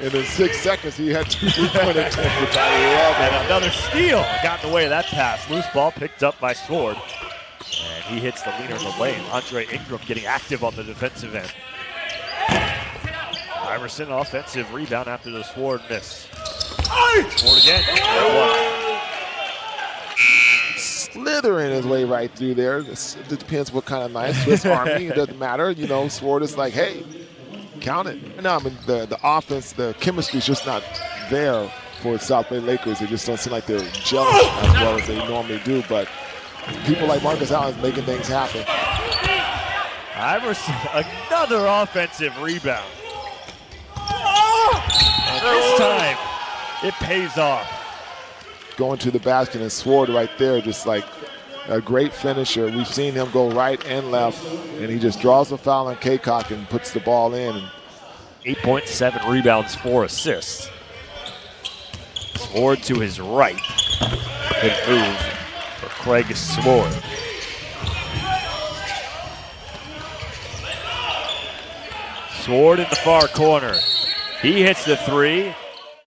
And in six seconds, he had two three-point attempts, which I love. And another steal got in the way of that pass. Loose ball picked up by Sword. And he hits the leaner in the lane. Andre Ingram getting active on the defensive end. Iverson offensive rebound after the Sword miss. Sword again. Slithering his way right through there. It depends what kind of night. Swiss Army, it doesn't matter. You know, Sword is like, hey, count it. No, I mean, the, the offense, the chemistry is just not there for South Bay Lakers. They just don't seem like they're gelling as well as they normally do. But people like Marcus Allen making things happen. Iverson, another offensive rebound. And this oh! time, it pays off. Going to the basket and Sword right there, just like a great finisher. We've seen him go right and left, and he just draws the foul on Cacok and puts the ball in. 8.7 rebounds, four assists. Sword to his right. Good move for Craig Sword. Sword in the far corner. He hits the three.